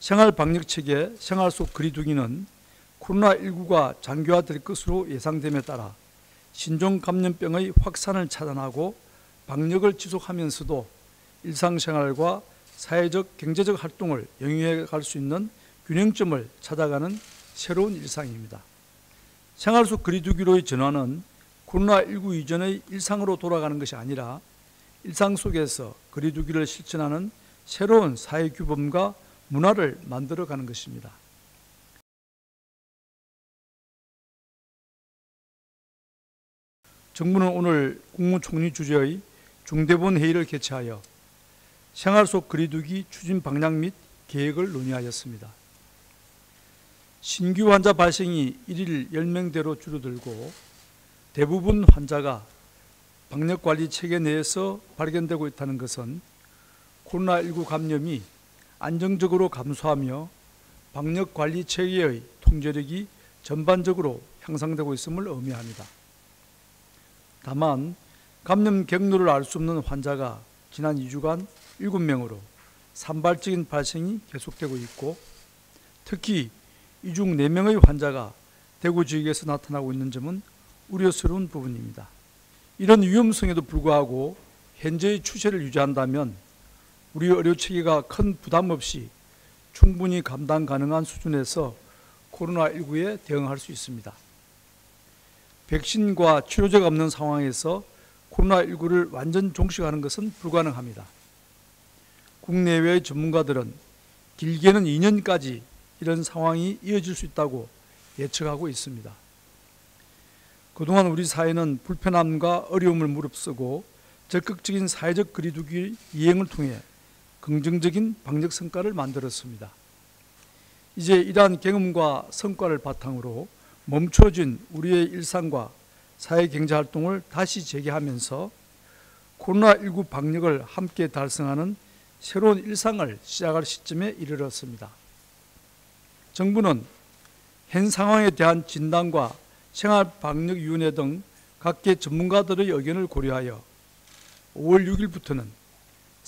생활 방역 체계 생활 속 거리두기는 코로나19가 장기화될 것으로 예상됨에 따라 신종 감염병의 확산을 차단하고 방역을 지속하면서도 일상생활과 사회적 경제적 활동을 영위해 갈 수 있는 균형점을 찾아가는 새로운 일상입니다. 생활 속 거리두기로의 전환은 코로나19 이전의 일상으로 돌아가는 것이 아니라 일상 속에서 거리두기를 실천하는 새로운 사회 규범과 문화를 만들어가는 것입니다. 정부는 오늘 국무총리 주재의 중대본 회의를 개최하여 생활 속 거리두기 추진 방향 및 계획을 논의하였습니다. 신규 환자 발생이 일일 10명대로 줄어들고 대부분 환자가 방역관리 체계 내에서 발견되고 있다는 것은 코로나19 감염이 안정적으로 감소하며 방역 관리 체계의 통제력이 전반적으로 향상되고 있음을 의미합니다. 다만 감염 경로를 알 수 없는 환자가 지난 2주간 7명으로 산발적인 발생이 계속되고 있고 특히 이 중 4명의 환자가 대구 지역에서 나타나고 있는 점은 우려스러운 부분입니다. 이런 위험성에도 불구하고 현재의 추세를 유지한다면 우리 의료 체계가 큰 부담 없이 충분히 감당 가능한 수준에서 코로나19에 대응할 수 있습니다. 백신과 치료제가 없는 상황에서 코로나19를 완전 종식하는 것은 불가능합니다. 국내외의 전문가들은 길게는 2년까지 이런 상황이 이어질 수 있다고 예측하고 있습니다. 그동안 우리 사회는 불편함과 어려움을 무릅쓰고 적극적인 사회적 거리두기 이행을 통해 긍정적인 방역 성과를 만들었습니다. 이제 이러한 경험과 성과를 바탕으로 멈춰진 우리의 일상과 사회 경제 활동을 다시 재개하면서 코로나19 방역을 함께 달성하는 새로운 일상을 시작할 시점에 이르렀습니다. 정부는 현 상황에 대한 진단과 생활방역위원회 등 각계 전문가들의 의견을 고려하여 5월 6일부터는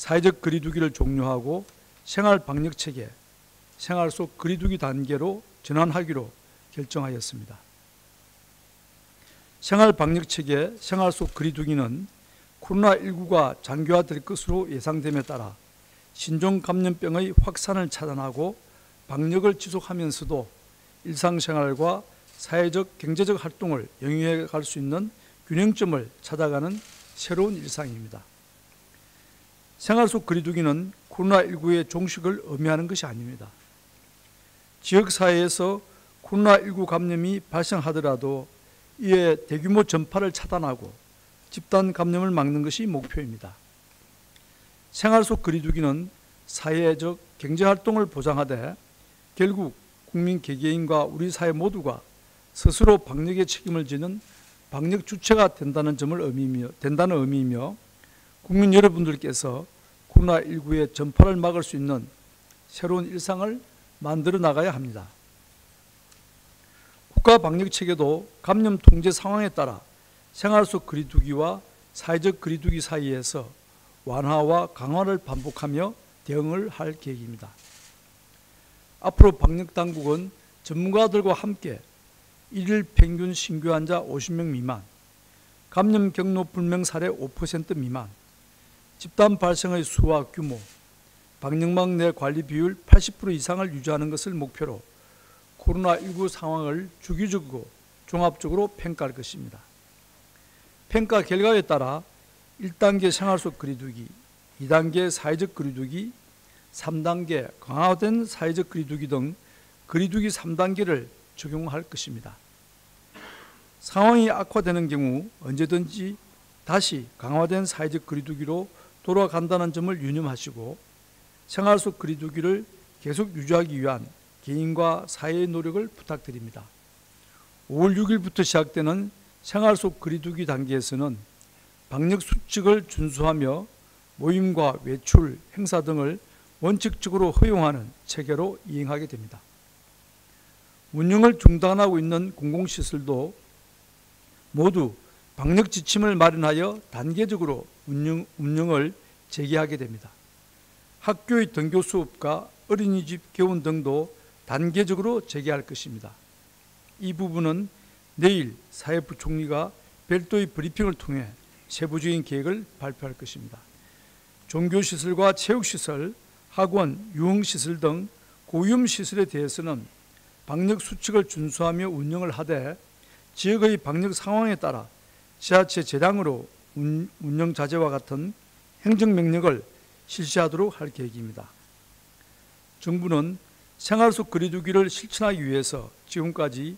사회적 거리두기를 종료하고 생활 방역 체계, 생활 속 거리두기 단계로 전환하기로 결정하였습니다. 생활 방역 체계, 생활 속 거리두기는 코로나19가 장기화될 것으로 예상됨에 따라 신종 감염병의 확산을 차단하고 방역을 지속하면서도 일상생활과 사회적 경제적 활동을 영위해 갈 수 있는 균형점을 찾아가는 새로운 일상입니다. 생활 속 거리두기는 코로나19의 종식을 의미하는 것이 아닙니다. 지역사회에서 코로나19 감염이 발생하더라도 이에 대규모 전파를 차단하고 집단 감염을 막는 것이 목표입니다. 생활 속 거리두기는 사회적 경제활동을 보장하되 결국 국민 개개인과 우리 사회 모두가 스스로 방역의 책임을 지는 방역 주체가 된다는 점을 의미며 된다는 의미이며 국민 여러분들께서 코로나19의 전파를 막을 수 있는 새로운 일상을 만들어 나가야 합니다. 국가 방역 체계도 감염 통제 상황에 따라 생활 속 거리두기와 사회적 거리두기 사이에서 완화와 강화를 반복하며 대응을 할 계획입니다. 앞으로 방역 당국은 전문가들과 함께 일일 평균 신규 환자 50명 미만, 감염 경로 불명 사례 5% 미만, 집단 발생의 수와 규모, 방역망 내 관리 비율 80% 이상을 유지하는 것을 목표로 코로나19 상황을 주기적으로 종합적으로 평가할 것입니다. 평가 결과에 따라 1단계 생활 속 거리두기, 2단계 사회적 거리두기, 3단계 강화된 사회적 거리두기 등 거리두기 3단계를 적용할 것입니다. 상황이 악화되는 경우 언제든지 다시 강화된 사회적 거리두기로 돌아간다는 점을 유념하시고 생활 속 거리두기를 계속 유지하기 위한 개인과 사회의 노력을 부탁드립니다. 5월 6일부터 시작되는 생활 속 거리두기 단계에서는 방역 수칙을 준수하며 모임과 외출, 행사 등을 원칙적으로 허용하는 체계로 이행하게 됩니다. 운영을 중단하고 있는 공공시설도 모두 방역 지침을 마련하여 단계적으로 운영, 운영을 재개하게 됩니다. 학교의 등교 수업과 어린이집 개원 등도 단계적으로 재개할 것입니다. 이 부분은 내일 사회부 총리가 별도의 브리핑을 통해 세부적인 계획을 발표할 것입니다. 종교시설과 체육시설, 학원, 유흥시설 등 고위험시설에 대해서는 방역 수칙을 준수하며 운영을 하되 지역의 방역 상황에 따라 지자체 재량으로 운영 자제와 같은 행정 명령을 실시하도록 할 계획입니다. 정부는 생활 속 거리두기를 실천하기 위해서 지금까지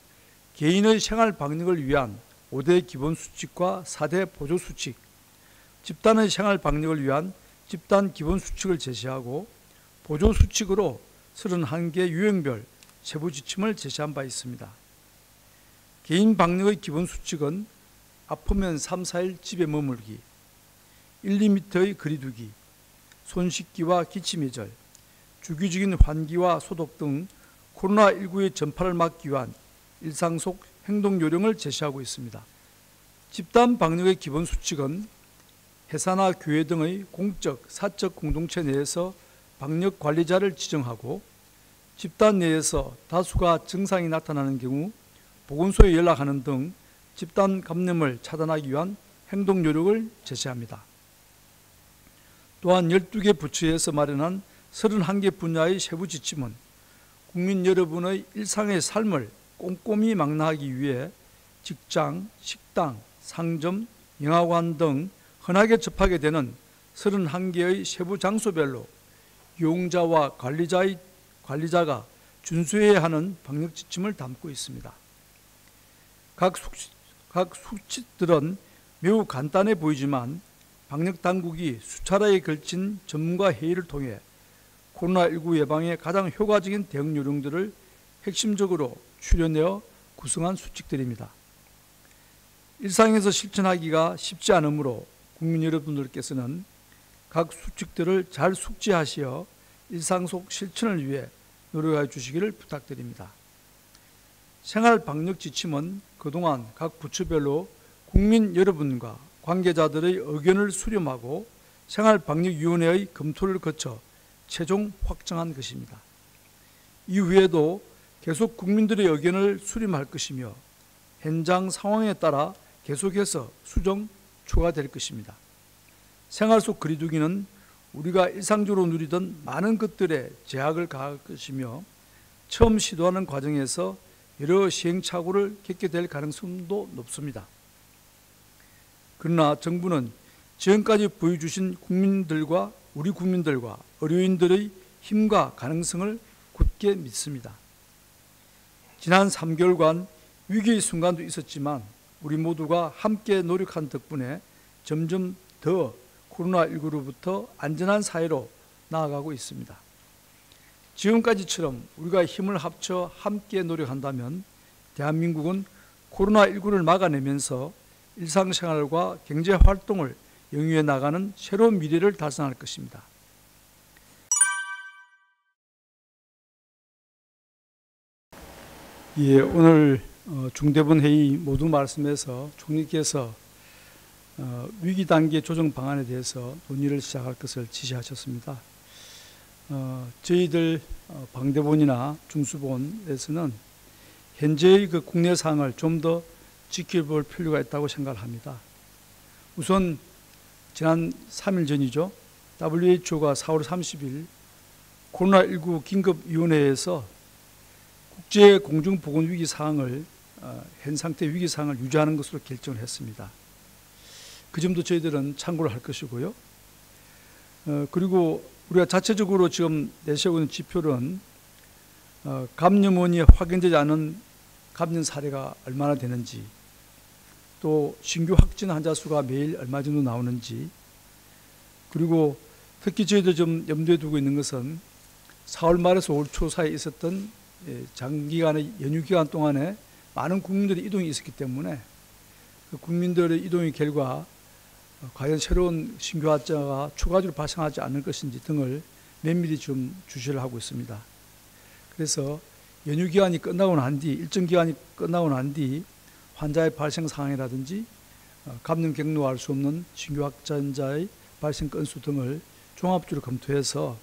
개인의 생활 방역을 위한 5대 기본 수칙과 4대 보조 수칙, 집단의 생활 방역을 위한 집단 기본 수칙을 제시하고 보조 수칙으로 31개 유형별 세부 지침을 제시한 바 있습니다. 개인 방역의 기본 수칙은 아프면 3, 4일 집에 머물기, 1, 2m의 거리두기, 손 씻기와 기침 예절, 주기적인 환기와 소독 등 코로나19의 전파를 막기 위한 일상 속 행동 요령을 제시하고 있습니다. 집단 방역의 기본 수칙은 회사나 교회 등의 공적, 사적 공동체 내에서 방역 관리자를 지정하고 집단 내에서 다수가 증상이 나타나는 경우 보건소에 연락하는 등 집단 감염을 차단하기 위한 행동 요령을 제시합니다. 또한 12개 부처에서 마련한 31개 분야의 세부 지침은 국민 여러분의 일상의 삶을 꼼꼼히 망라하기 위해 직장, 식당, 상점, 영화관 등 흔하게 접하게 되는 31개의 세부 장소별로 이용자와 관리자의, 관리자가 준수해야 하는 방역 지침을 담고 있습니다. 각, 수, 각 수칙들은 매우 간단해 보이지만 방역 당국이 수차례에 걸친 전문가 회의를 통해 코로나19 예방에 가장 효과적인 대응 요령들을 핵심적으로 출연되어 구성한 수칙들입니다. 일상에서 실천하기가 쉽지 않으므로 국민 여러분들께서는 각 수칙들을 잘 숙지하시어 일상 속 실천을 위해 노력해 주시기를 부탁드립니다. 생활 방역 지침은 그동안 각 부처별로 국민 여러분과 관계자들의 의견을 수렴하고 생활방역위원회의 검토를 거쳐 최종 확정한 것입니다. 이후에도 계속 국민들의 의견을 수렴할 것이며 현장 상황에 따라 계속해서 수정, 추가될 것입니다. 생활 속 거리두기는 우리가 일상적으로 누리던 많은 것들에 제약을 가할 것이며 처음 시도하는 과정에서 여러 시행착오를 겪게 될 가능성도 높습니다. 그러나 정부는 지금까지 보여주신 국민들과 우리 국민들과 의료인들의 힘과 가능성을 굳게 믿습니다. 지난 3개월간 위기의 순간도 있었지만 우리 모두가 함께 노력한 덕분에 점점 더 코로나19로부터 안전한 사회로 나아가고 있습니다. 지금까지처럼 우리가 힘을 합쳐 함께 노력한다면 대한민국은 코로나19를 막아내면서 일상생활과 경제활동을 영위해 나가는 새로운 미래를 달성할 것입니다. 예, 오늘 어, 중대본 회의 모두 말씀에서 총리께서 어, 위기 단계 조정 방안에 대해서 논의를 시작할 것을 지시하셨습니다. 어, 저희들 방대본이나 중수본에서는 현재의 그 국내 상황을 좀 더 지켜볼 필요가 있다고 생각합니다. 우선 지난 3일 전이죠. WHO가 4월 30일 코로나19 긴급위원회에서 국제 공중보건 위기 상황을 어, 현 상태 위기 상황을 유지하는 것으로 결정을 했습니다. 그 점도 저희들은 참고를 할 것이고요. 어, 그리고 우리가 자체적으로 지금 내세우고 있는 지표는 어, 감염원이 확인되지 않은 감염 사례가 얼마나 되는지 또 신규 확진 환자 수가 매일 얼마 정도 나오는지 그리고 특히 저희도 좀 염두에 두고 있는 것은 4월 말에서 올초 사이에 있었던 예, 장기간의 연휴 기간 동안에 많은 국민들의 이동이 있었기 때문에 그 국민들의 이동의 결과 과연 새로운 신규 환자가 추가적으로 발생하지 않을 것인지 등을 면밀히 좀 주시를 하고 있습니다. 그래서 연휴 기간이 끝나고 난 뒤, 일정 기간이 끝나고 난 뒤 환자의 발생 상황이라든지 어, 감염 경로할 수 없는 신규 확진자의 발생 건수 등을 종합적으로 검토해서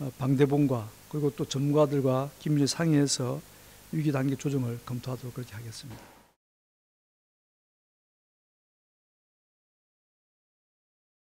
어, 방대본과 그리고 또 전문가들과 긴밀히 상의해서 위기 단계 조정을 검토하도록 그렇게 하겠습니다.